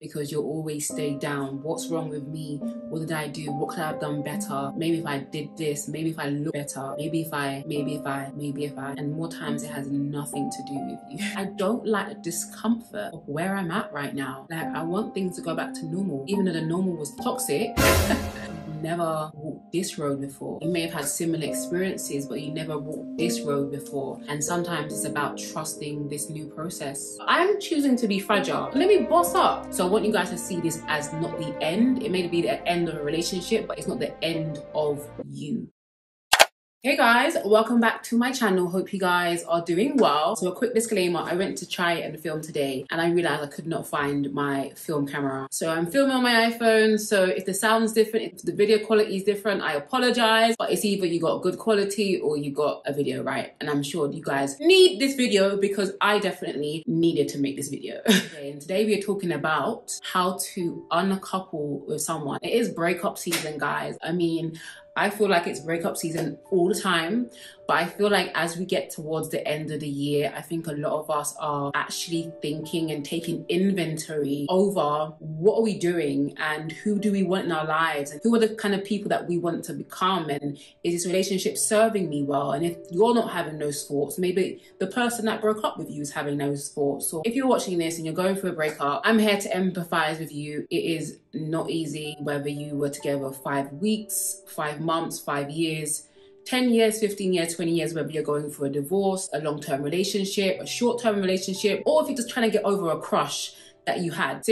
because you'll always stay down. What's wrong with me? What did I do? What could I have done better? Maybe if I did this, maybe if I look better, maybe if I, maybe if I, maybe if I, and more times it has nothing to do with you. I don't like the discomfort of where I'm at right now. Like, I want things to go back to normal, even though the normal was toxic. never this road before. You may have had similar experiences, but you never walked this road before. And sometimes it's about trusting this new process. I'm choosing to be fragile. Let me boss up. So I want you guys to see this as not the end. It may be the end of a relationship, but it's not the end of you. Hey guys, welcome back to my channel. Hope you guys are doing well. So a quick disclaimer, I went to try and film today and I realized I could not find my film camera. So I'm filming on my iPhone. So if the sound's different, if the video quality is different, I apologize. But it's either you got good quality or you got a video, right? And I'm sure you guys need this video because I definitely needed to make this video. okay, and today we are talking about how to uncouple with someone. It is breakup season, guys. I mean, I feel like it's breakup season all the time. But I feel like as we get towards the end of the year, I think a lot of us are actually thinking and taking inventory over what are we doing and who do we want in our lives and who are the kind of people that we want to become and is this relationship serving me well? And if you're not having those thoughts, maybe the person that broke up with you is having those thoughts. So if you're watching this and you're going through a breakup, I'm here to empathize with you. It is not easy whether you were together five weeks, five months, five years 10 years, 15 years, 20 years, whether you're going for a divorce, a long term relationship, a short term relationship, or if you're just trying to get over a crush that you had.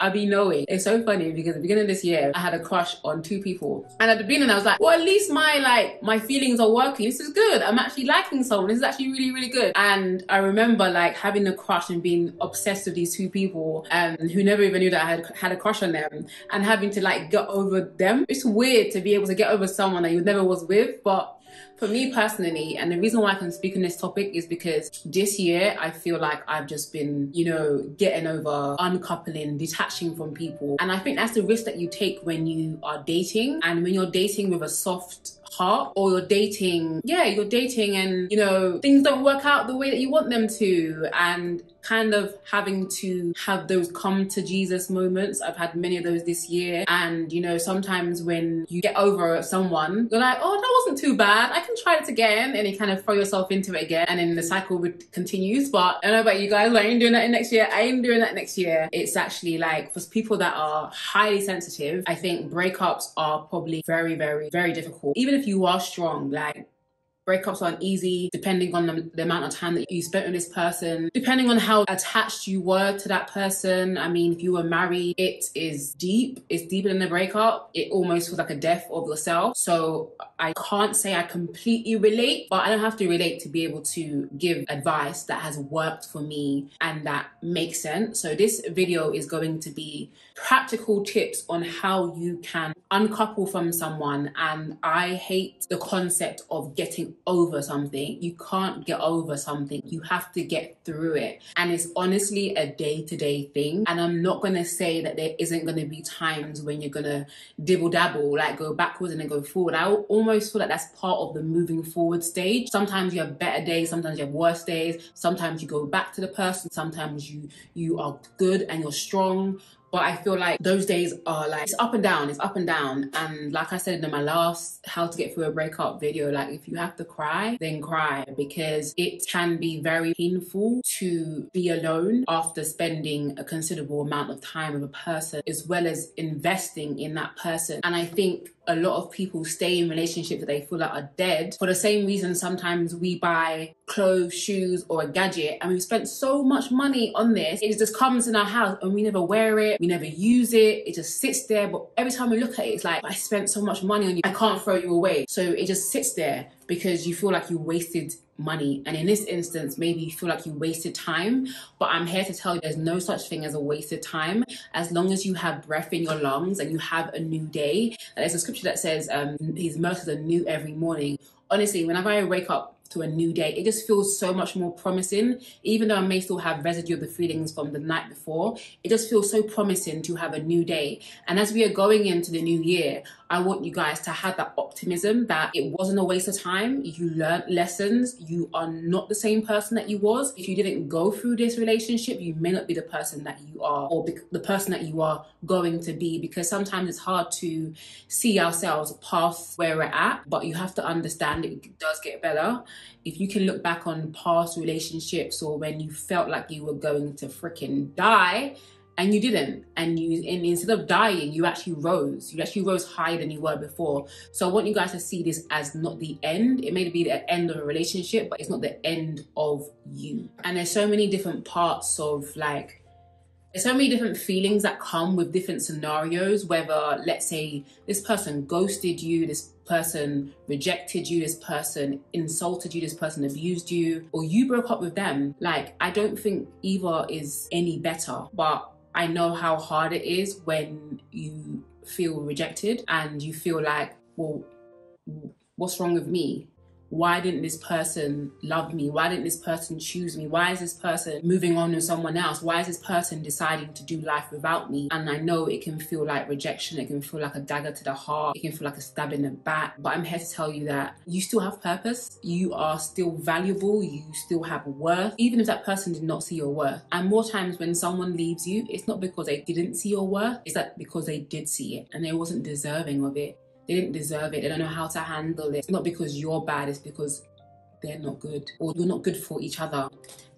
I be knowing. It's so funny because at the beginning of this year, I had a crush on two people. And at the beginning, I was like, well, at least my, like, my feelings are working. This is good. I'm actually liking someone. This is actually really, really good. And I remember, like, having a crush and being obsessed with these two people um, who never even knew that I had had a crush on them and having to, like, get over them. It's weird to be able to get over someone that you never was with, but for me personally, and the reason why I can speak on this topic is because this year I feel like I've just been, you know, getting over uncoupling, detaching from people. And I think that's the risk that you take when you are dating and when you're dating with a soft or you're dating, yeah, you're dating and, you know, things don't work out the way that you want them to. And kind of having to have those come to Jesus moments. I've had many of those this year. And, you know, sometimes when you get over someone, you're like, oh, that wasn't too bad. I can try it again. And you kind of throw yourself into it again. And then the cycle would continues. But I don't know about you guys, I ain't doing that in next year. I ain't doing that next year. It's actually like for people that are highly sensitive, I think breakups are probably very, very, very difficult. Even if you are strong, like Breakups aren't easy depending on the, the, amount of time that you spent with this person, depending on how attached you were to that person. I mean, if you were married, it is deep. It's deeper than the breakup. It almost feels like a death of yourself. So I can't say I completely relate, but I don't have to relate to be able to give advice that has worked for me and that makes sense. So this video is going to be practical tips on how you can uncouple from someone. And I hate the concept of getting over something. You can't get over something. You have to get through it. And it's honestly a day to day thing. And I'm not going to say that there isn't going to be times when you're going to dibble dabble, like go backwards and then go forward. I almost feel like that's part of the moving forward stage. Sometimes you have better days, sometimes you have worse days. Sometimes you go back to the person, sometimes you you are good and you're strong but I feel like those days are like, it's up and down, it's up and down. And like I said in my last How to Get Through a Breakup video, like if you have to cry, then cry because it can be very painful to be alone after spending a considerable amount of time with a person as well as investing in that person. And I think a lot of people stay in relationships that they feel like are dead for the same reason sometimes we buy clothes, shoes, or a gadget and we've spent so much money on this, it just comes in our house and we never wear it, we never use it, it just sits there. But every time we look at it, it's like, I spent so much money on you, I can't throw you away. So it just sits there because you feel like you wasted money. And in this instance, maybe you feel like you wasted time. But I'm here to tell you there's no such thing as a wasted time. As long as you have breath in your lungs and you have a new day. And there's a scripture that says, um, His mercies are new every morning. Honestly, whenever I wake up to a new day. It just feels so much more promising. Even though I may still have residue of the feelings from the night before, it just feels so promising to have a new day. And as we are going into the new year, I want you guys to have that optimism that it wasn't a waste of time. You learned lessons. You are not the same person that you was. If you didn't go through this relationship, you may not be the person that you are or the person that you are going to be because sometimes it's hard to see ourselves past where we're at, but you have to understand it does get better. If you can look back on past relationships or when you felt like you were going to freaking die, and you didn't. And you and instead of dying you actually rose. You actually rose higher than you were before. So i want you guys to see this as not the end. It may be the end of a relationship but it's not the end of you. And there's so many different parts of like there's so many different feelings that come with different scenarios whether let's say this person ghosted you this person rejected you this person insulted you this person abused you or you broke up with them. Like i don't think either is any better but I know how hard it is when you feel rejected and you feel like, well, what's wrong with me? Why didn't this person love me? Why didn't this person choose me? Why is this person moving on with someone else? Why is this person deciding to do life without me? And I know it can feel like rejection, it can feel like a dagger to the heart, it can feel like a stab in the back. But I'm here to tell you that you still have purpose, you are still valuable, you still have worth, even if that person did not see your worth. And more times when someone leaves you, it's not because they didn't see your worth, it's that because they did see it and they wasn't deserving of it. They didn't deserve it. They don't know how to handle it. It's not because you're bad, it's because they're not good or you're not good for each other.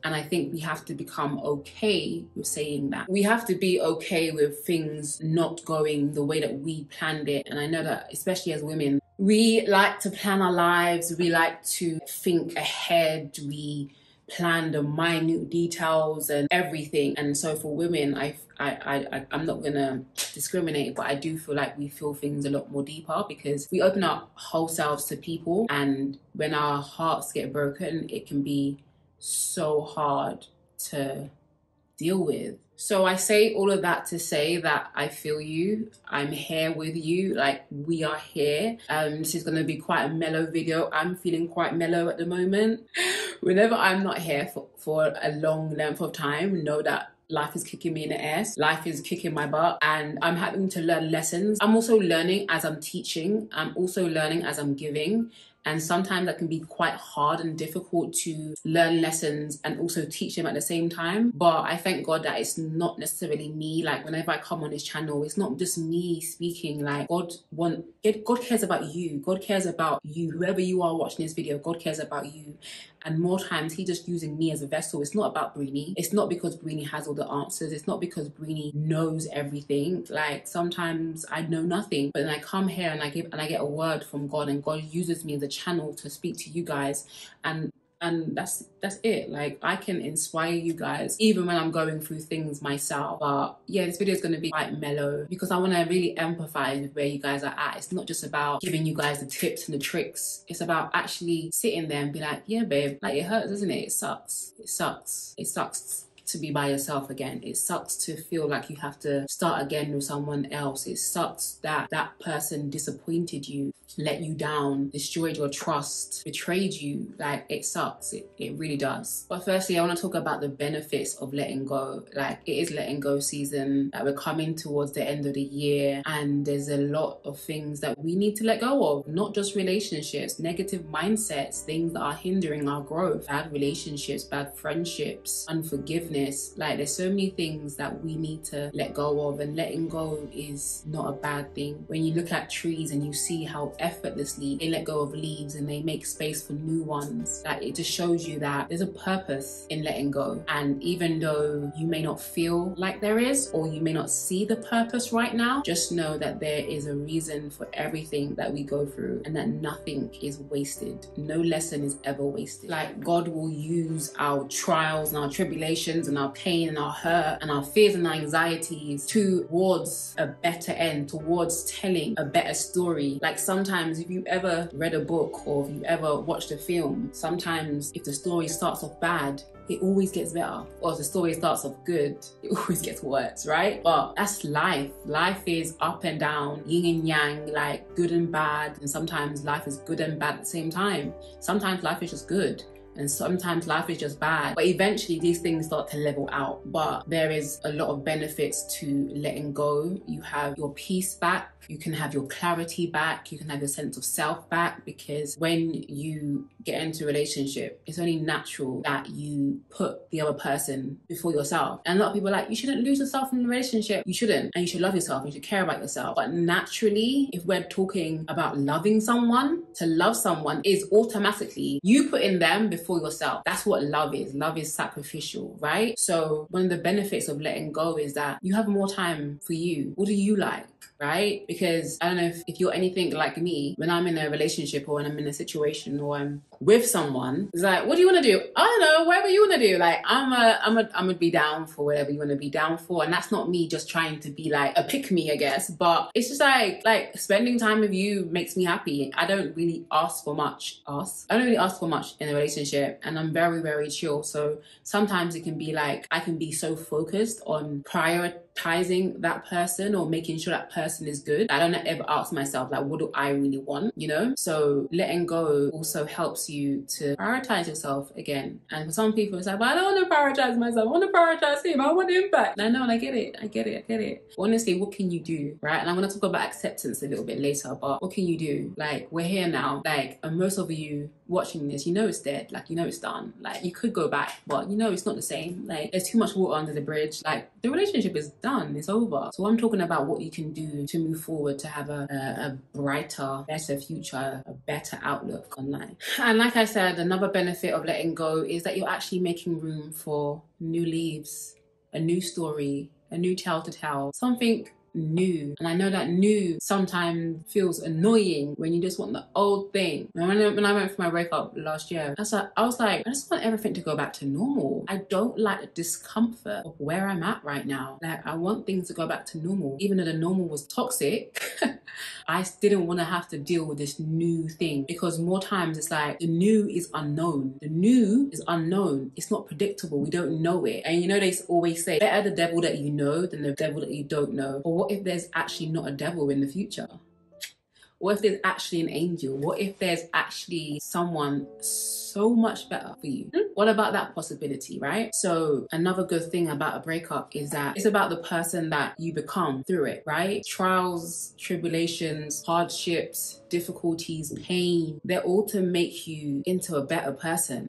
And I think we have to become okay with saying that. We have to be okay with things not going the way that we planned it. And I know that, especially as women, we like to plan our lives, we like to think ahead, we plan the minute details and everything. And so for women, I, I, I, I'm not gonna discriminate, but I do feel like we feel things a lot more deeper because we open up whole selves to people. And when our hearts get broken, it can be so hard to deal with. So I say all of that to say that I feel you. I'm here with you. Like we are here. Um, this is gonna be quite a mellow video. I'm feeling quite mellow at the moment. Whenever I'm not here for, for a long length of time, know that life is kicking me in the ass. Life is kicking my butt and I'm having to learn lessons. I'm also learning as I'm teaching. I'm also learning as I'm giving. And sometimes that can be quite hard and difficult to learn lessons and also teach them at the same time. But I thank God that it's not necessarily me. Like whenever I come on his channel, it's not just me speaking. Like God want God cares about you. God cares about you. Whoever you are watching this video, God cares about you. And more times he just using me as a vessel. It's not about Breeny. It's not because Breeny has all the answers. It's not because Breeny knows everything. Like sometimes I know nothing, but then I come here and I give and I get a word from God and God uses me as a channel to speak to you guys. And and that's that's it. Like i can inspire you guys even when i'm going through things myself. But yeah this video is going to be quite mellow because i want to really empathize with where you guys are at. It's not just about giving you guys the tips and the tricks. It's about actually sitting there and be like yeah babe like it hurts doesn't it? It sucks. It sucks. It sucks to be by yourself again. It sucks to feel like you have to start again with someone else. It sucks that that person disappointed you let you down, destroyed your trust, betrayed you. Like it sucks. It, it really does. But firstly, I want to talk about the benefits of letting go. Like it is letting go season. Like we're coming towards the end of the year and there's a lot of things that we need to let go of. Not just relationships, negative mindsets, things that are hindering our growth, bad relationships, bad friendships, unforgiveness. Like there's so many things that we need to let go of and letting go is not a bad thing. When you look at trees and you see how effortlessly they let go of leaves and they make space for new ones. That it just shows you that there's a purpose in letting go. And even though you may not feel like there is, or you may not see the purpose right now, just know that there is a reason for everything that we go through and that nothing is wasted. No lesson is ever wasted. Like God will use our trials and our tribulations and our pain and our hurt and our fears and our anxieties towards a better end, towards telling a better story. Like sometimes sometimes if you've ever read a book or if you've ever watched a film, sometimes if the story starts off bad, it always gets better. Or if the story starts off good, it always gets worse, right? But that's life. Life is up and down, yin and yang, like good and bad. And sometimes life is good and bad at the same time. Sometimes life is just good and sometimes life is just bad. But eventually these things start to level out. But there is a lot of benefits to letting go. You have your peace back you can have your clarity back, you can have your sense of self back because when you get into a relationship, it's only natural that you put the other person before yourself. And a lot of people are like, you shouldn't lose yourself in a relationship. You shouldn't. And you should love yourself. You should care about yourself. But naturally, if we're talking about loving someone, to love someone is automatically you putting them before yourself. That's what love is. Love is sacrificial, right? So one of the benefits of letting go is that you have more time for you. What do you like? Right? Because I don't know if, if you're anything like me, when I'm in a relationship or when I'm in a situation or I'm with someone, it's like, what do you want to do? I don't know, whatever you want to do. Like, I'm a, I'm a, I'm gonna be down for whatever you want to be down for. And that's not me just trying to be like a pick me, I guess. But it's just like, like spending time with you makes me happy. I don't really ask for much. Ask. I don't really ask for much in a relationship and I'm very, very chill. So sometimes it can be like, I can be so focused on prior prioritizing that person or making sure that person is good. I don't ever ask myself, like, what do I really want? You know? So letting go also helps you to prioritize yourself again. And for some people, it's like, but I don't want to prioritize myself. I want to prioritize him. I want impact. I know, and I get it. I get it. I get it. Honestly, what can you do? Right? And I'm going to talk about acceptance a little bit later, but what can you do? Like, we're here now. Like, and most of you watching this, you know it's dead. Like, you know it's done. Like, you could go back, but you know it's not the same. Like, there's too much water under the bridge. Like, the relationship is done. It's over. So I'm talking about what you can do to move forward to have a, a, a brighter, better future, a better outlook on life. And like I said, another benefit of letting go is that you're actually making room for new leaves, a new story, a new tale to tell, something new. And I know that new sometimes feels annoying when you just want the old thing. when I, when I went for my breakup last year, I was, like, I was like, I just want everything to go back to normal. I don't like the discomfort of where I'm at right now. Like, I want things to go back to normal. Even though the normal was toxic, I didn't want to have to deal with this new thing because more times it's like the new is unknown. The new is unknown. It's not predictable. We don't know it. And you know, they always say, better the devil that you know than the devil that you don't know. What if there's actually not a devil in the future? What if there's actually an angel? What if there's actually someone so much better for you? Hmm? What about that possibility, right? So, another good thing about a breakup is that it's about the person that you become through it, right? Trials, tribulations, hardships, difficulties, pain, they're all to make you into a better person.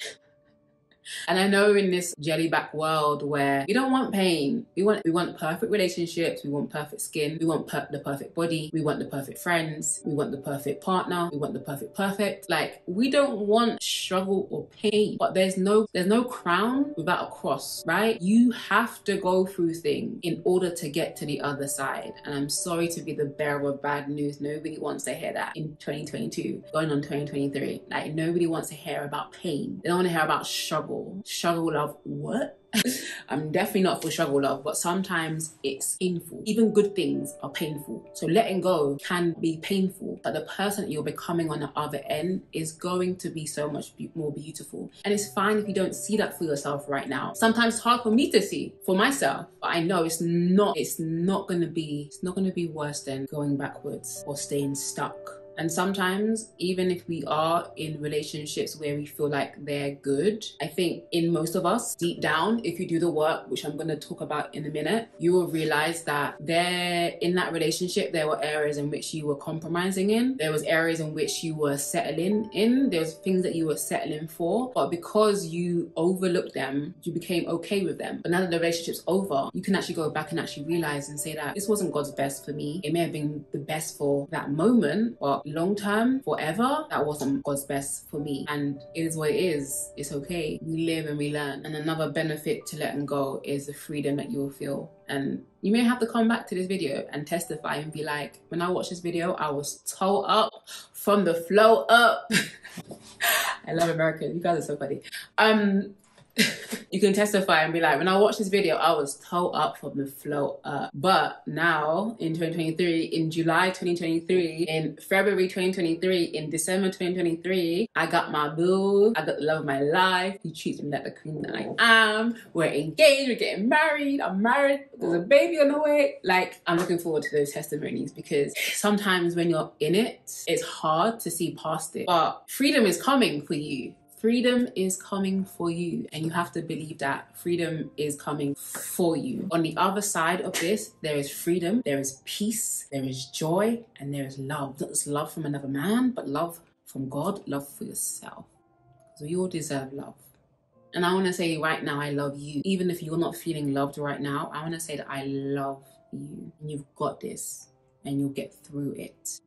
And I know in this jellyback world where we don't want pain, we want we want perfect relationships, we want perfect skin, we want per- the perfect body, we want the perfect friends, we want the perfect partner, we want the perfect perfect. Like we don't want struggle or pain. But there's no there's no crown without a cross, right? You have to go through things in order to get to the other side. And I'm sorry to be the bearer of bad news. Nobody wants to hear that in 2022, going on 2023. Like nobody wants to hear about pain. They don't want to hear about struggle struggle. love, what? I'm definitely not for struggle love, but sometimes it's painful. Even good things are painful. So letting go can be painful, but the person that you're becoming on the other end is going to be so much be- more beautiful. And it's fine if you don't see that for yourself right now. Sometimes it's hard for me to see for myself, but I know it's not. It's not to be. It's not to be worse than going backwards or staying stuck and sometimes, even if we are in relationships where we feel like they're good, I think in most of us, deep down, if you do the work, which I'm going to talk about in a minute, you will realize that there, in that relationship, there were areas in which you were compromising in. There was areas in which you were settling in. There was things that you were settling for, but because you overlooked them, you became okay with them. But now that the relationship's over, you can actually go back and actually realize and say that this wasn't God's best for me. It may have been the best for that moment, but long term, forever, that wasn't God's best for me. And it is what it is. It's okay. We live and we learn. And another benefit to letting go is the freedom that you will feel. And you may have to come back to this video and testify and be like, when I watched this video, I was toe up from the flow up. I love America. You guys are so funny. Um, you can testify and be like, when I watched this video, I was toe up from the flow up. But now in 2023, in July 2023, in February 2023, in December 2023, I got my boo. I got the love of my life. He treats me like the queen that I am. We're engaged. We're getting married. I'm married. There's a baby on the way. Like, I'm looking forward to those testimonies because sometimes when you're in it, it's hard to see past it. But freedom is coming for you Freedom is coming for you, and you have to believe that freedom is coming for you. On the other side of this, there is freedom, there is peace, there is joy, and there is love. Not just love from another man, but love from God, love for yourself. So you all deserve love. And I want to say right now, I love you. Even if you're not feeling loved right now, I want to say that I love you. And you've got this, and you'll get through it.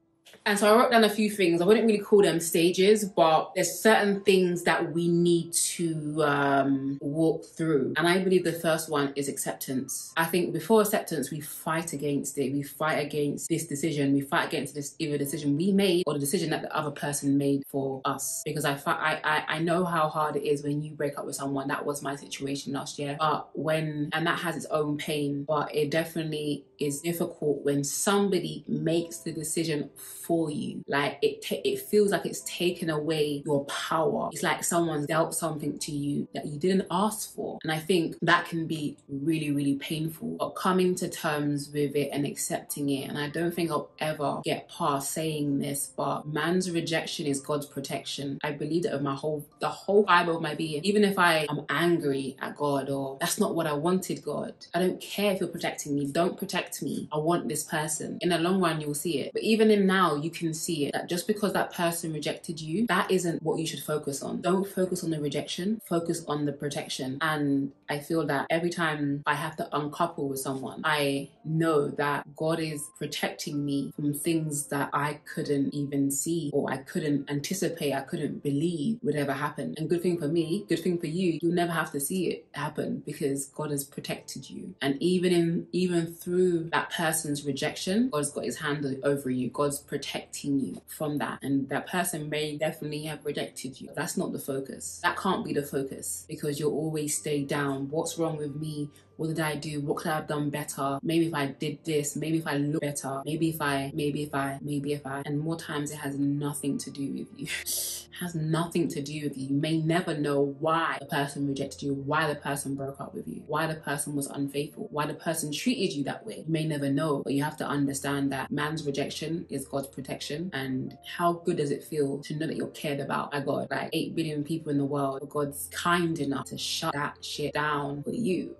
And so I wrote down a few things. I wouldn't really call them stages, but there's certain things that we need to um, walk through. And I believe the first one is acceptance. I think before acceptance, we fight against it. We fight against this decision. We fight against this either decision we made or the decision that the other person made for us. Because I, I, I, I know how hard it is when you break up with someone. That was my situation last year. But when, and that has its own pain, but it definitely is difficult when somebody makes the decision for you. Like it, it feels like it's taken away your power. It's like someone's dealt something to you that you didn't ask for. And I think that can be really, really painful. But coming to terms with it and accepting it, and I don't think I'll ever get past saying this, but man's rejection is God's protection. I believe that with my whole, the whole fiber of my being. Even if I am angry at God or that's not what I wanted, God, I don't care if you're protecting me. Don't protect me. I want this person. In the long run, you'll see it. But even in now, you can see it that just because that person rejected you, that isn't what you should focus on. Don't focus on the rejection, focus on the protection. And I feel that every time I have to uncouple with someone, I know that God is protecting me from things that I couldn't even see or I couldn't anticipate, I couldn't believe would ever happen. And good thing for me, good thing for you, you'll never have to see it happen because God has protected you. And even in even through that person's rejection, God's got his hand over you. God's protecting you from that. And that person may definitely have rejected you. That's not the focus. That can't be the focus because you'll always stay down. What's wrong with me? What did I do? What could I have done better? Maybe if I did this, maybe if I look better, maybe if I, maybe if I, maybe if I. And more times it has nothing to do with you. has nothing to do with you. You may never know why the person rejected you, why the person broke up with you, why the person was unfaithful, why the person treated you that way. You may never know, but you have to understand that man's rejection is God's protection. And how good does it feel to know that you're cared about by God? Like 8 billion people in the world, God's kind enough to shut that shit down for you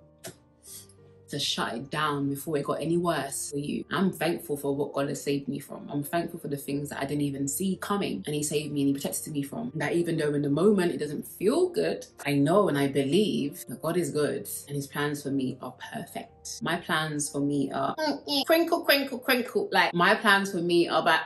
to shut it down before it got any worse for you. I'm thankful for what God has saved me from. I'm thankful for the things that I didn't even see coming and He saved me and He protected me from. That even though in the moment it doesn't feel good, I know and I believe that God is good and His plans for me are perfect. My plans for me are crinkle, crinkle, crinkle. Like my plans for me are about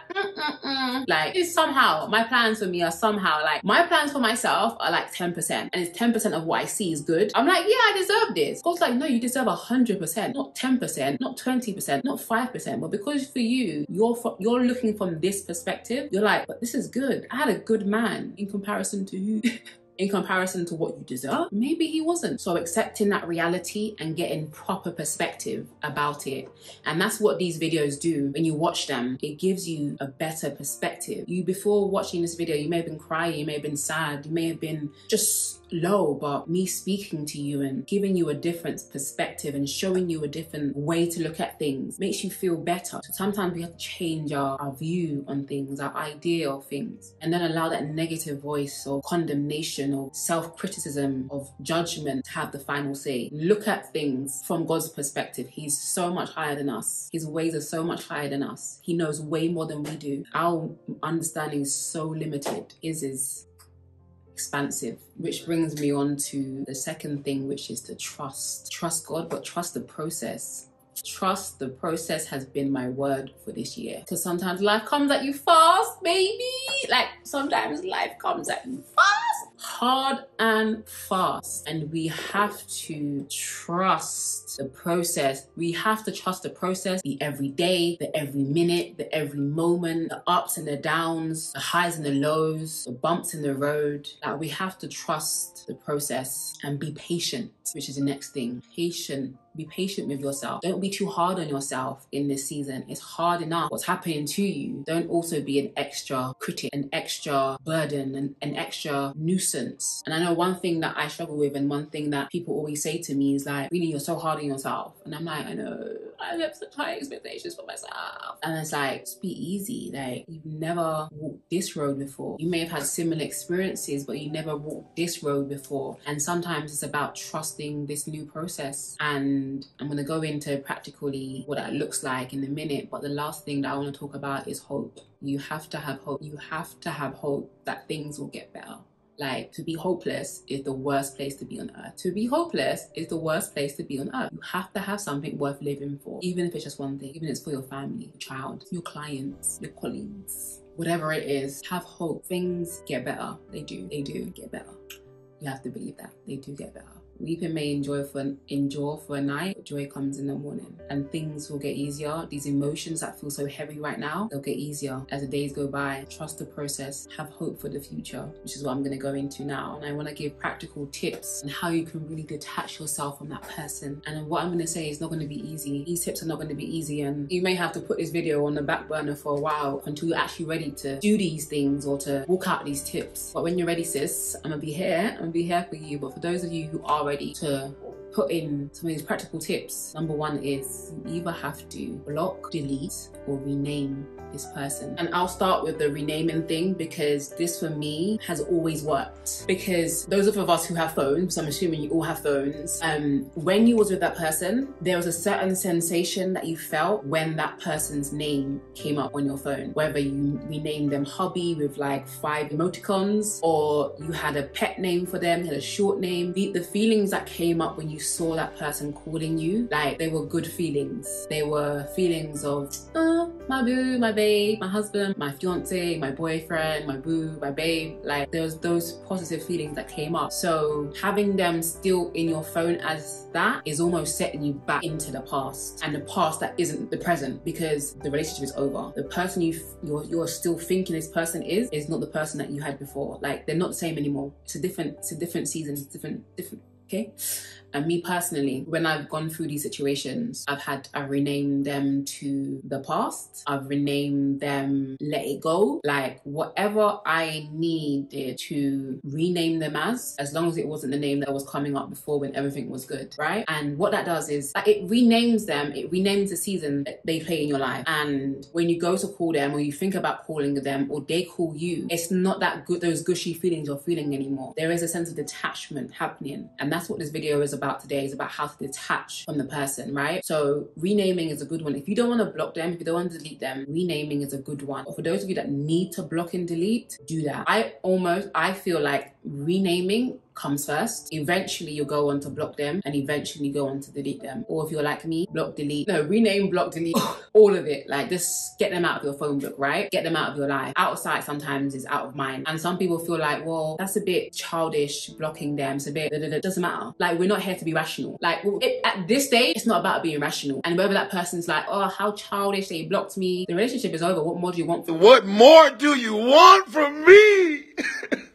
like it's somehow my plans for me are somehow like my plans for myself are like 10% and it's 10% of what I see is good. I'm like, yeah, I deserve this. God's like, no, you deserve a hundred percent, not 10%, not 20%, not 5%. But because for you, you're you're looking from this perspective, you're like, but this is good. I had a good man in comparison to you. in comparison to what you deserve, maybe he wasn't. So accepting that reality and getting proper perspective about it. And that's what these videos do when you watch them. It gives you a better perspective. You before watching this video, you may have been crying, you may have been sad, you may have been just low, but me speaking to you and giving you a different perspective and showing you a different way to look at things makes you feel better. So sometimes we have to change our, our view on things, our idea of things, and then allow that negative voice or condemnation or self criticism of judgment to have the final say. Look at things from God's perspective. He's so much higher than us, His ways are so much higher than us. He knows way more than we do. Our understanding is so limited. His is expansive. Which brings me on to the second thing, which is to trust. Trust God, but trust the process. Trust the process has been my word for this year. Because sometimes life comes at you fast, baby. Like sometimes life comes at you fast hard and fast. And we have to trust the process. We have to trust the process, the every day, the every minute, the every moment, the ups and the downs, the highs and the lows, the bumps in the road. That we have to trust the process and be patient, which is the next thing. Patient be patient with yourself. Don't be too hard on yourself in this season. It's hard enough what's happening to you. Don't also be an extra critic, an extra burden, and an extra nuisance. And I know one thing that I struggle with, and one thing that people always say to me is like, really, you're so hard on yourself. And I'm like, I know, I have such high expectations for myself. And it's like, just be easy. Like, you've never walked this road before. You may have had similar experiences, but you never walked this road before. And sometimes it's about trusting this new process. And I'm going to go into practically what that looks like in a minute. But the last thing that I want to talk about is hope. You have to have hope. You have to have hope that things will get better. Like to be hopeless is the worst place to be on earth. To be hopeless is the worst place to be on earth. You have to have something worth living for, even if it's just one thing, even if it's for your family, your child, your clients, your colleagues, whatever it is. Have hope. Things get better. They do. They do get better. You have to believe that they do get better. Weeping may enjoy for endure for a night, but joy comes in the morning, and things will get easier. These emotions that feel so heavy right now, they'll get easier as the days go by. Trust the process, have hope for the future, which is what I'm going to go into now. And I want to give practical tips on how you can really detach yourself from that person. And what I'm going to say is not going to be easy. These tips are not going to be easy, and you may have to put this video on the back burner for a while until you're actually ready to do these things or to walk out these tips. But when you're ready, sis, I'm gonna be here. I'm gonna be here for you. But for those of you who are ready to put in some of these practical tips. Number one is you either have to block, delete, or rename this person. And I'll start with the renaming thing because this for me has always worked. Because those of us who have phones, I'm assuming you all have phones, um, when you was with that person, there was a certain sensation that you felt when that person's name came up on your phone. Whether you renamed them hobby with like five emoticons or you had a pet name for them, had a short name, the, the feelings that came up when you saw that person calling you, like they were good feelings. They were feelings of, oh, my boo, my babe, my husband, my fiance, my boyfriend, my boo, my babe. Like there was those positive feelings that came up. So having them still in your phone as that is almost setting you back into the past and the past that isn't the present because the relationship is over. The person you you're, you're still thinking this person is is not the person that you had before. Like they're not the same anymore. It's a different it's a different season. It's different different okay and me personally, when I've gone through these situations, I've had, I've renamed them to the past. I've renamed them let it go. Like whatever I needed to rename them as, as long as it wasn't the name that was coming up before when everything was good, right? And what that does is like, it renames them, it renames the season that they play in your life. And when you go to call them or you think about calling them or they call you, it's not that good, those gushy feelings you're feeling anymore. There is a sense of detachment happening. And that's what this video is about about today is about how to detach from the person, right? So renaming is a good one. If you don't want to block them, if you don't want to delete them, renaming is a good one. Or for those of you that need to block and delete, do that. I almost, I feel like renaming comes first. Eventually, you'll go on to block them and eventually go on to delete them. Or if you're like me, block, delete. No, rename, block, delete, all of it. Like, just get them out of your phone book, right? Get them out of your life. Outside sometimes is out of mind. And some people feel like, well, that's a bit childish blocking them. It's a bit, it doesn't matter. Like, we're not here to be rational. Like, it, at this stage, it's not about being rational. And whether that person's like, oh, how childish, they blocked me, the relationship is over. What more do you want What more do you want from me?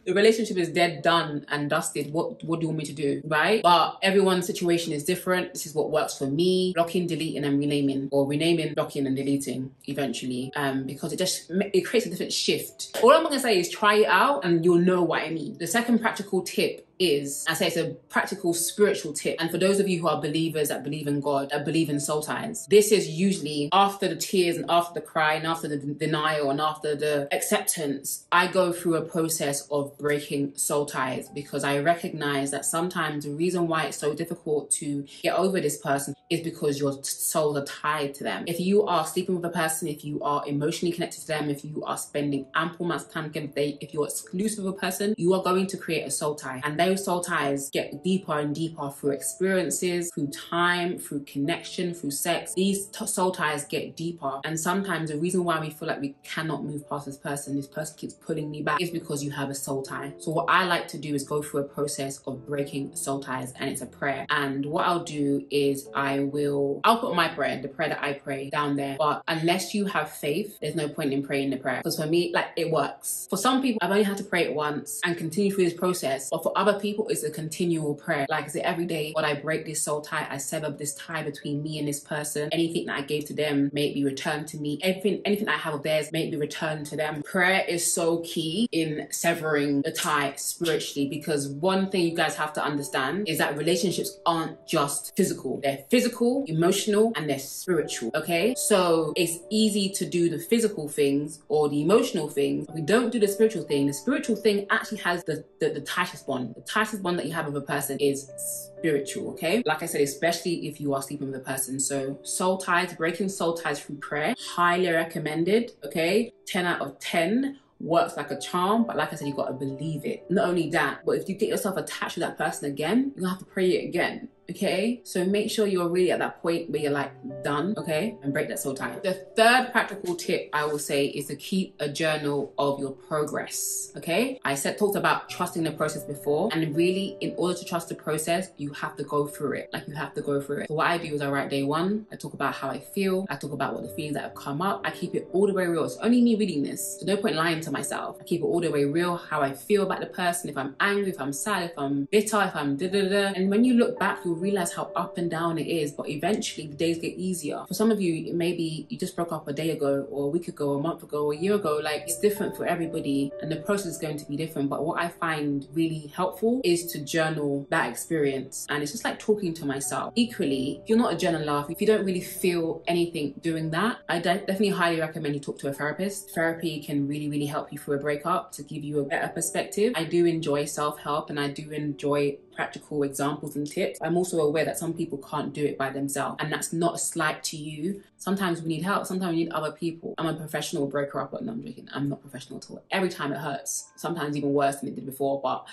The relationship is dead, done, and dusted. What what do you want me to do, right? But everyone's situation is different. This is what works for me: blocking, deleting, and renaming, or renaming, blocking, and deleting eventually. Um, because it just it creates a different shift. All I'm gonna say is try it out, and you'll know what I mean. The second practical tip is, I say it's a practical spiritual tip. And for those of you who are believers that believe in God, that believe in soul ties, this is usually after the tears and after the cry and after the denial and after the acceptance, I go through a process of breaking soul ties because I recognize that sometimes the reason why it's so difficult to get over this person is because your souls are tied to them. If you are sleeping with a person, if you are emotionally connected to them, if you are spending ample amounts of time together, if you're exclusive with a person, you are going to create a soul tie. And they soul ties get deeper and deeper through experiences, through time, through connection, through sex. These soul ties get deeper. And sometimes the reason why we feel like we cannot move past this person, this person keeps pulling me back, is because you have a soul tie. So what I like to do is go through a process of breaking soul ties, and it's a prayer. And what I'll do is I will, I'll put my prayer, the prayer that I pray down there. But unless you have faith, there's no point in praying the prayer. Because for me, like it works. For some people, I've only had to pray it once and continue through this process. But for other people, it's a continual prayer. Like I say, every day, when I break this soul tie, I sever this tie between me and this person. Anything that I gave to them may be returned to me. Everything, anything I have of theirs may be returned to them. Prayer is so key in severing the tie spiritually because one thing you guys have to understand is that relationships aren't just physical. They're physical, emotional, and they're spiritual. Okay. So it's easy to do the physical things or the emotional things. We don't do the spiritual thing, the spiritual thing actually has the, the, the tightest bond. The tightest bond that you have with a person is spiritual, okay? Like I said, especially if you are sleeping with a person. So soul ties, breaking soul ties through prayer, highly recommended, okay? 10 out of 10 works like a charm, but like I said, you gotta believe it. Not only that, but if you get yourself attached to that person again, you're gonna have to pray it again okay? So make sure you're really at that point where you're like done, okay? And break that soul tie. The third practical tip I will say is to keep a journal of your progress, okay? I said talked about trusting the process before, and really, in order to trust the process, you have to go through it. Like you have to go through it. So what I do is I write day one, I talk about how I feel, I talk about what the feelings that have come up, I keep it all the way real. It's only me reading this, so no point lying to myself. I keep it all the way real, how I feel about the person, if I'm angry, if I'm sad, if I'm bitter, if I'm da da da. And when you look back, you'll realize how up and down it is, but eventually the days get easier. For some of you, maybe you just broke up a day ago, or a week ago, a month ago, a year ago. Like it's different for everybody, and the process is going to be different. But what I find really helpful is to journal that experience, and it's just like talking to myself. Equally, if you're not a journaler, if you don't really feel anything doing that, I de- definitely highly recommend you talk to a therapist. Therapy can really, really help you through a breakup to give you a better perspective. I do enjoy self help, and I do enjoy practical examples and tips. I'm also aware that some people can't do it by themselves, and that's not a slight to you. Sometimes we need help, sometimes we need other people. I'm a professional breaker up, no, I'm joking. I'm not professional at all. Every time it hurts, sometimes even worse than it did before, but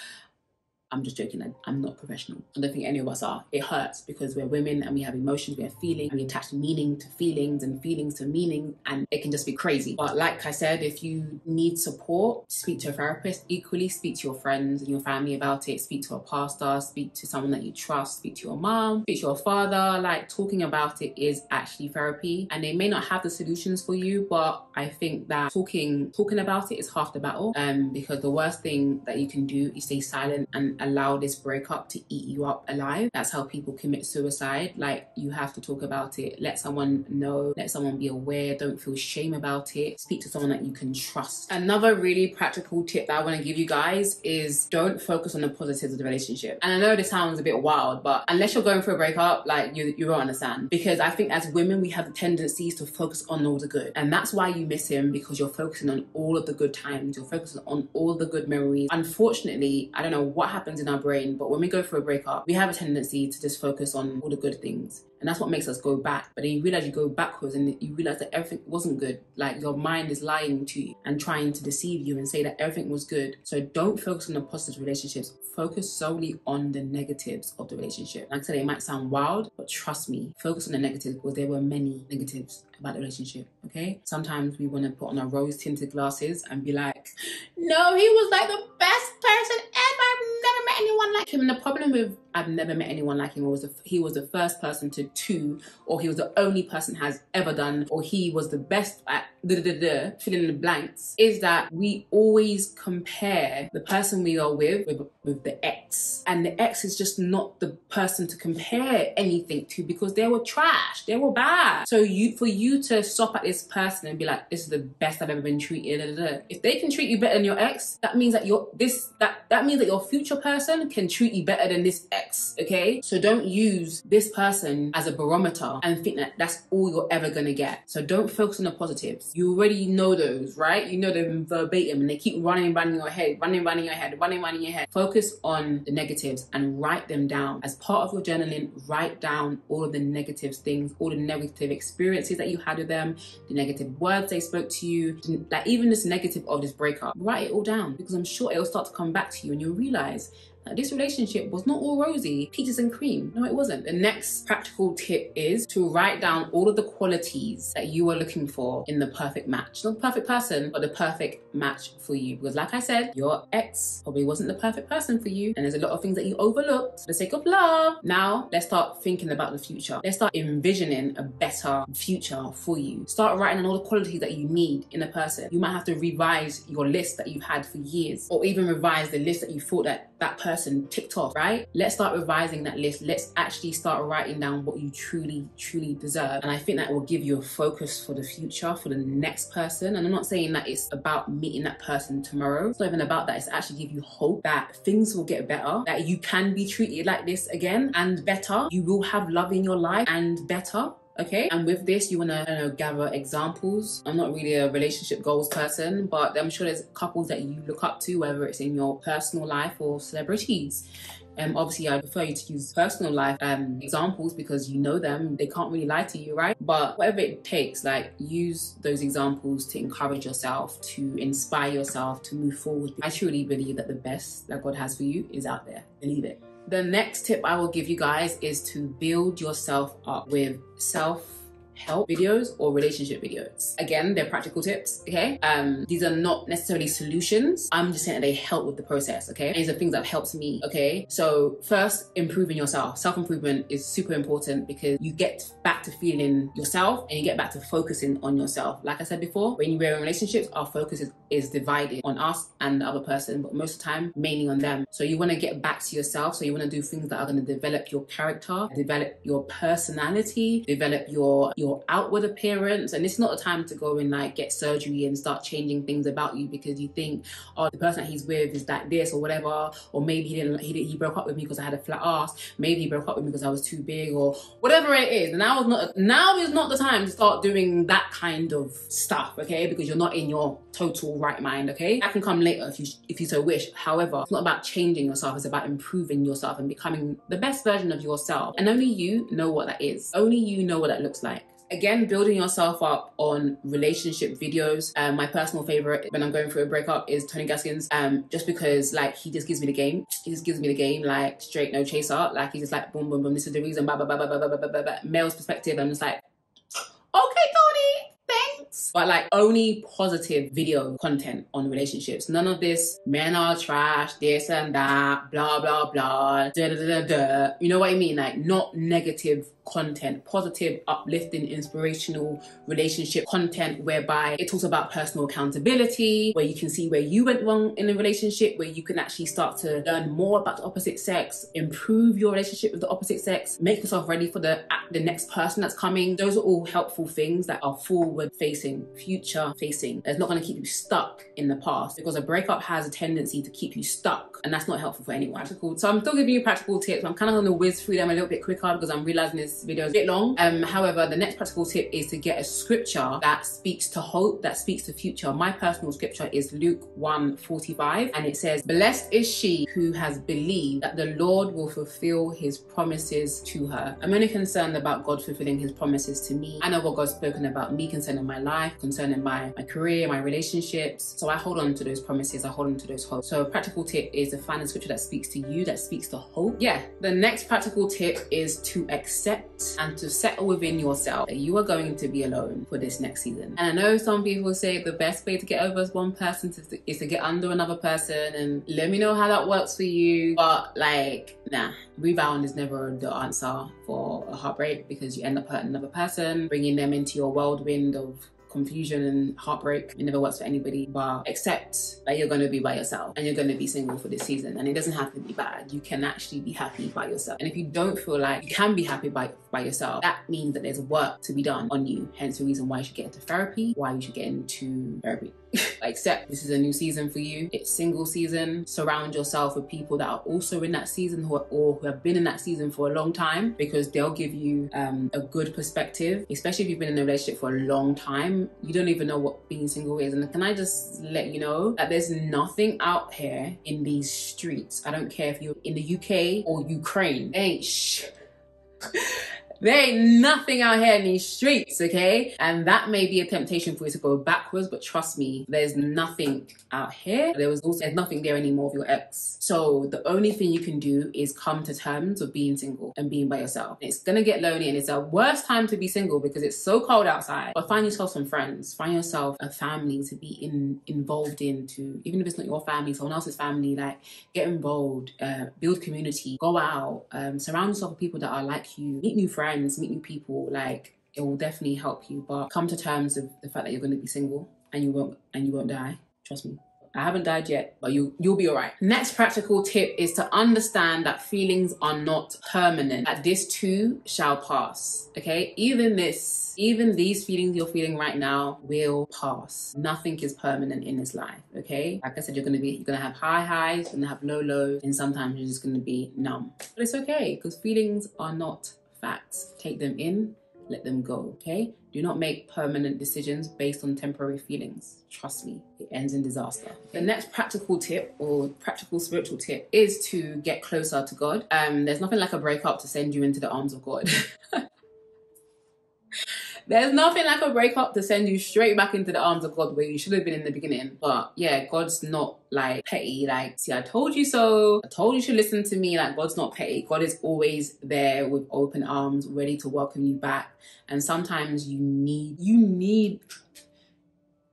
I'm just joking. I'm not professional. I don't think any of us are. It hurts because we're women and we have emotions, we have feelings, we attach meaning to feelings and feelings to meaning, and it can just be crazy. But like I said, if you need support, speak to a therapist. Equally, speak to your friends and your family about it. Speak to a pastor, speak to someone that you trust, speak to your mom, speak to your father. Like talking about it is actually therapy, and they may not have the solutions for you, but I think that talking talking about it is half the battle. Um, because the worst thing that you can do is stay silent and allow this breakup to eat you up alive. That's how people commit suicide. Like you have to talk about it, let someone know, let someone be aware, don't feel shame about it. Speak to someone that you can trust. Another really practical tip that I want to give you guys is don't focus on the positives of the relationship. And I know this sounds a bit wild, but unless you're going through a breakup, like you you won't understand. Because I think as women we have the tendencies to focus on all the good. And that's why you miss him because you're focusing on all of the good times, you're focusing on all the good memories. Unfortunately, I don't know what happened happens in our brain, but when we go for a breakup, we have a tendency to just focus on all the good things. And that's what makes us go back. But then you realize you go backwards and you realize that everything wasn't good. Like your mind is lying to you and trying to deceive you and say that everything was good. So don't focus on the positive relationships. Focus solely on the negatives of the relationship. Like I said, it might sound wild, but trust me, focus on the negatives because there were many negatives about the relationship. Okay. Sometimes we want to put on our rose tinted glasses and be like, no, he was like the best person ever. I've never met anyone like him. And the problem with I've never met anyone like him, was the, he was the first person to two, or he was the only person has ever done, or he was the best at da da da fill in the blanks, is that we always compare the person we are with with, with the ex, and the ex is just not the person to compare anything to because they were trash, they were bad. So you for you to stop at this person and be like, this is the best I've ever been treated. If they can treat you better than your ex, that means that your this that that means that your future person can treat you better than this ex okay? So don't use this person as a barometer and think that that's all you're ever gonna get. So don't focus on the positives. You already know those, right? You know them verbatim and they keep running, running your head, running, running your head, running, running your head. Focus on the negatives and write them down. As part of your journaling, write down all of the negative things, all the negative experiences that you had with them, the negative words they spoke to you, like even this negative of this breakup. Write it all down because I'm sure it'll start to come back to you and you'll realize Uh, this relationship was not all rosy, peaches and cream. No, it wasn't. The next practical tip is to write down all of the qualities that you are looking for in the perfect match. Not the perfect person, but the perfect match for you. Because, like I said, your ex probably wasn't the perfect person for you, and there's a lot of things that you overlooked for the sake of love. Now, let's start thinking about the future. Let's start envisioning a better future for you. Start writing all the qualities that you need in a person. You might have to revise your list that you've had for years, or even revise the list that you thought that that person person ticked off, right? Let's start revising that list. Let's actually start writing down what you truly, truly deserve. And I think that will give you a focus for the future, for the next person. And I'm not saying that it's about meeting that person tomorrow. It's not even about that. It's actually give you hope that things will get better, that you can be treated like this again and better. You will have love in your life and better okay and with this you want to know, gather examples i'm not really a relationship goals person but i'm sure there's couples that you look up to whether it's in your personal life or celebrities um, obviously, I prefer you to use personal life um, examples because you know them. They can't really lie to you, right? But whatever it takes, like use those examples to encourage yourself, to inspire yourself to move forward. I truly believe that the best that God has for you is out there. Believe it. The next tip I will give you guys is to build yourself up with self help videos or relationship videos. Again, they're practical tips, okay? Um, these are not necessarily solutions. I'm just saying that they help with the process, okay? These are things that helped me, okay? So first, improving yourself. Self-improvement is super important because you get back to feeling yourself and you get back to focusing on yourself. Like I said before, when we're in relationships, our focus is, is divided on us and the other person, but most of the time, mainly on them. So you want to get back to yourself. So you want to do things that are going to develop your character, develop your personality, develop your, your your outward appearance and it's not a time to go and like get surgery and start changing things about you because you think oh the person that he's with is like this or whatever or maybe he didn't he, didn't, he broke up with me because I had a flat ass. Maybe he broke up with me because I was too big or whatever it is. Now is not now is not the time to start doing that kind of stuff okay? Because you're not in your total right mind okay? That can come later if you if you so wish. However it's not about changing yourself it's about improving yourself and becoming the best version of yourself. And only you know what that is. Only you know what that looks like Again, building yourself up on relationship videos. Um, my personal favorite when I'm going through a breakup is Tony Gaskins. Um, just because like he just gives me the game. He just gives me the game like straight no chaser. Like he's just like boom boom boom. This is the reason. Blah blah blah blah blah blah blah blah. blah. Male's perspective. I'm just like, okay, Tony. Thanks. But like only positive video content on relationships. None of this men are trash, this and that, blah blah blah, da da da da. You know what I mean? Like not negative content, positive, uplifting, inspirational relationship content whereby it talks about personal accountability, where you can see where you went wrong in a relationship, where you can actually start to learn more about the opposite sex, improve your relationship with the opposite sex, make yourself ready for the the next person that's coming. Those are all helpful things that are forward facing, future facing. It's not going to keep you stuck in the past because a breakup has a tendency to keep you stuck and that's not helpful for anyone. So I'm still giving you practical tips. I'm kind of going to whiz through them a little bit quicker because I'm realizing this video is a bit long. Um, however, the next practical tip is to get a scripture that speaks to hope, that speaks to future. My personal scripture is Luke 1 45, and it says, Blessed is she who has believed that the Lord will fulfill his promises to her. I'm only concerned about God fulfilling his promises to me. I know what God's spoken about me concerning my life, concerning my, my career, my relationships. So I hold on to those promises, I hold on to those hopes. So a practical tip is to find a scripture that speaks to you, that speaks to hope. Yeah, the next practical tip is to accept and to settle within yourself that you are going to be alone for this next season. And I know some people say the best way to get over one person is to, is to get under another person and let me know how that works for you. But like, nah, rebound is never the answer for a heartbreak because you end up hurting another person, bringing them into your whirlwind of confusion and heartbreak. It never works for anybody, but accept that you're going to be by yourself and you're going to be single for this season. And it doesn't have to be bad. You can actually be happy by yourself. And if you don't feel like you can be happy by, by yourself, that means that there's work to be done on you. Hence the reason why you should get into therapy, why you should get into therapy. Accept this is a new season for you. It's single season. Surround yourself with people that are also in that season who are, or who have been in that season for a long time because they'll give you um, a good perspective, especially if you've been in a relationship for a long time. You don't even know what being single is. And can I just let you know that there's nothing out here in these streets. I don't care if you're in the UK or Ukraine. Ain't shh. There ain't nothing out here in these streets, okay? And that may be a temptation for you to go backwards, but trust me, there's nothing out here. There was also there's nothing there anymore of your ex. So the only thing you can do is come to terms with being single and being by yourself. It's gonna get lonely and it's a worst time to be single because it's so cold outside. But find yourself some friends, find yourself a family to be in involved in to even if it's not your family, someone else's family, like get involved, uh, build community, go out, um, surround yourself with people that are like you, meet new friends friends, meet new people, like it will definitely help you. But come to terms with the fact that you're going to be single and you won't and you won't die. Trust me. I haven't died yet, but you you'll be alright. Next practical tip is to understand that feelings are not permanent. That this too shall pass. Okay? Even this, even these feelings you're feeling right now will pass. Nothing is permanent in this life. Okay? Like I said, you're gonna be you're gonna have high highs, you're gonna have low lows, and sometimes you're just gonna be numb. But it's okay, because feelings are not facts. Take them in, let them go, okay? Do not make permanent decisions based on temporary feelings. Trust me, it ends in disaster. The next practical tip or practical spiritual tip is to get closer to God. Um, there's nothing like a breakup to send you into the arms of God. There's nothing like a breakup to send you straight back into the arms of God where you should have been in the beginning. But yeah, God's not like petty. Like, see, I told you so. I told you should listen to me. Like, God's not petty. God is always there with open arms, ready to welcome you back. And sometimes you need, you need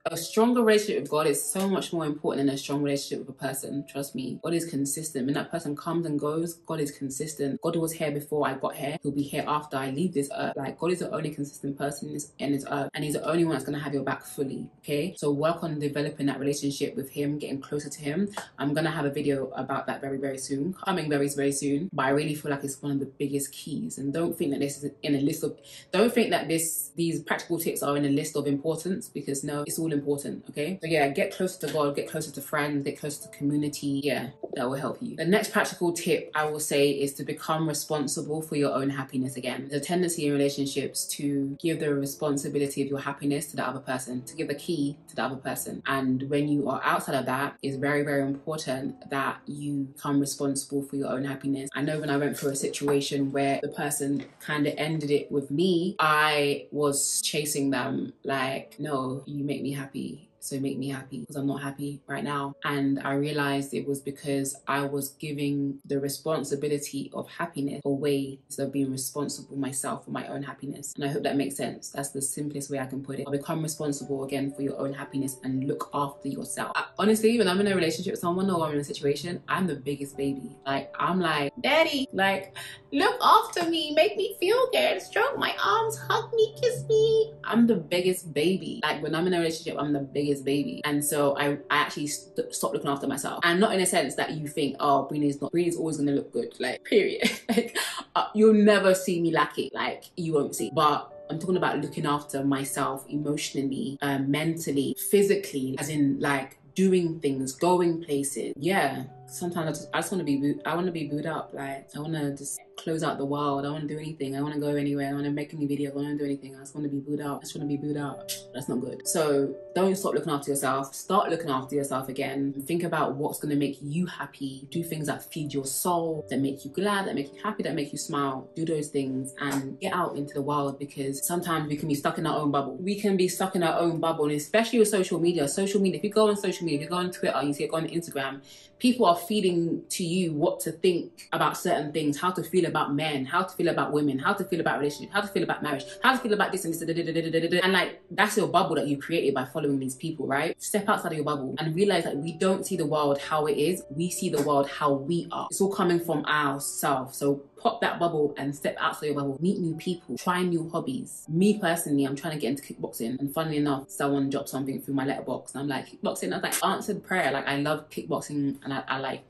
a stronger relationship with God is so much more important than a strong relationship with a person. Trust me. God is consistent. When that person comes and goes, God is consistent. God was here before I got here. He'll be here after I leave this earth. Like God is the only consistent person in this, in this earth, and He's the only one that's gonna have your back fully. Okay. So work on developing that relationship with Him, getting closer to Him. I'm gonna have a video about that very very soon, coming very very soon. But I really feel like it's one of the biggest keys. And don't think that this is in a list of. Don't think that this these practical tips are in a list of importance because no, it's all important, okay? So yeah, get closer to God, get closer to friends, get closer to community. Yeah, that will help you. The next practical tip I will say is to become responsible for your own happiness again. There's a tendency in relationships to give the responsibility of your happiness to the other person, to give the key to the other person. And when you are outside of that, it's very, very important that you become responsible for your own happiness. I know when I went through a situation where the person kind of ended it with me, I was chasing them like, no, you make me happy happy so make me happy because I'm not happy right now. And I realized it was because I was giving the responsibility of happiness away instead of being responsible myself for my own happiness. And I hope that makes sense. That's the simplest way I can put it. Become responsible again for your own happiness and look after yourself. I, honestly, when I'm in a relationship with someone or I'm in a situation, I'm the biggest baby. Like, I'm like, Daddy, like, look after me, make me feel good, stroke my arms, hug me, kiss me. I'm the biggest baby. Like, when I'm in a relationship, I'm the biggest baby. And so I, I actually st- stopped looking after myself. And not in a sense that you think, oh, Breeny's not, Breeny's always gonna look good, like, period. like, uh, you'll never see me lacking, like, you won't see. But I'm talking about looking after myself emotionally, uh, mentally, physically, as in like doing things, going places. Yeah, sometimes I just, I just want to be, I want to be booed up. Like I want to just close out the world. I don't want to do anything. I want to go anywhere. I want to make any video. I want to do anything. I just want to be booed up. I just want to be booed up. That's not good. So don't stop looking after yourself. Start looking after yourself again. Think about what's going to make you happy. Do things that feed your soul, that make you glad, that make you happy, that make you smile. Do those things and get out into the world because sometimes we can be stuck in our own bubble. We can be stuck in our own bubble, and especially with social media. Social media, if you go on social media, if you go on Twitter, you see it go on Instagram, people are feeding to you what to think about certain things, how to feel about men, how to feel about women, how to feel about relationships, how to feel about marriage, how to feel about this and this, and like that's your bubble that you created by following these people, right? Step outside of your bubble and realize that we don't see the world how it is, we see the world how we are. It's all coming from ourselves. So pop that bubble and step outside your bubble, meet new people, try new hobbies. Me personally, I'm trying to get into kickboxing, and funnily enough, someone dropped something through my letterbox, and I'm like, kickboxing. I was like, answered prayer. Like I love kickboxing, and I, I like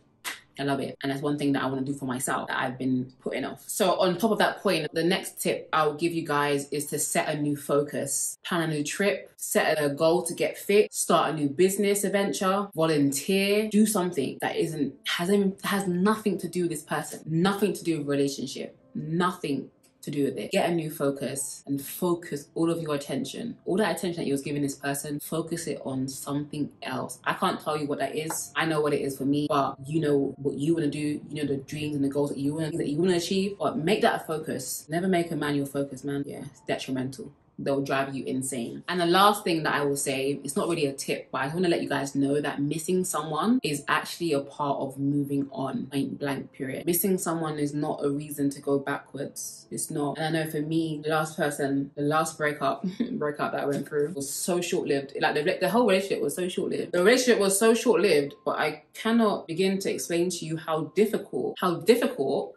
I love it. And that's one thing that I want to do for myself that I've been putting off. So, on top of that point, the next tip I'll give you guys is to set a new focus, plan a new trip, set a goal to get fit, start a new business adventure, volunteer, do something that isn't, has, has nothing to do with this person, nothing to do with relationship, nothing to do with it. Get a new focus and focus all of your attention, all that attention that you was giving this person, focus it on something else. I can't tell you what that is. I know what it is for me, but you know what you want to do. You know the dreams and the goals that you want that you want to achieve. But make that a focus. Never make a man your focus, man. Yeah, it's detrimental they'll drive you insane. And the last thing that I will say, it's not really a tip, but I want to let you guys know that missing someone is actually a part of moving on, point blank period. Missing someone is not a reason to go backwards. It's not. And I know for me, the last person, the last breakup, breakup that I went through was so short-lived. Like the, the whole relationship was so short-lived. The relationship was so short-lived, but I cannot begin to explain to you how difficult, how difficult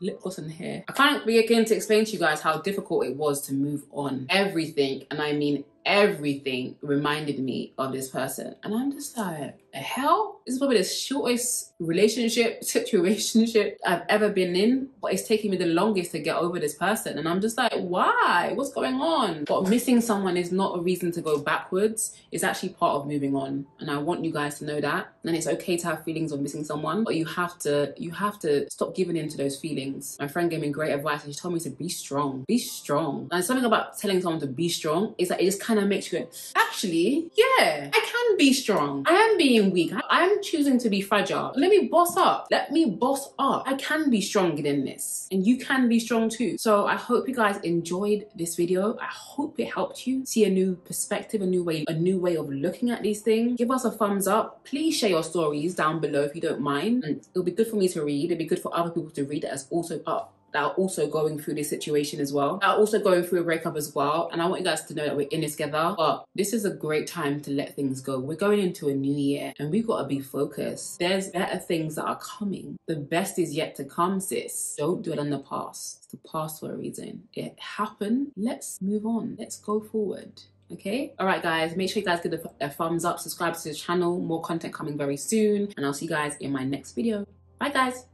lip gloss and hair. I can't begin to explain to you guys how difficult it was to move on. Everything, and I mean everything reminded me of this person. And I'm just like, hell? This is probably the shortest relationship, situationship I've ever been in, but it's taking me the longest to get over this person. And I'm just like, why? What's going on? But missing someone is not a reason to go backwards. It's actually part of moving on. And I want you guys to know that. And it's okay to have feelings of missing someone, but you have to, you have to stop giving in to those feelings. My friend gave me great advice and she told me to be strong. Be strong. And something about telling someone to be strong is that it just kind of makes you go, actually, yeah, I can be strong. I am being weak. I am choosing to be fragile. Let me boss up. Let me boss up. I can be stronger than this. And you can be strong too. So I hope you guys enjoyed this video. I hope it helped you see a new perspective, a new way, a new way of looking at these things. Give us a thumbs up. Please share your stories down below if you don't mind. And it'll be good for me to read. It'll be good for other people to read as also part that are also going through this situation as well. That are also going through a breakup as well. And I want you guys to know that we're in this together. But this is a great time to let things go. We're going into a new year and we've got to be focused. There's better things that are coming. The best is yet to come, sis. Don't do it on the past. The past for a reason. It happened. Let's move on. Let's go forward okay all right guys make sure you guys give a, a thumbs up subscribe to the channel more content coming very soon and i'll see you guys in my next video bye guys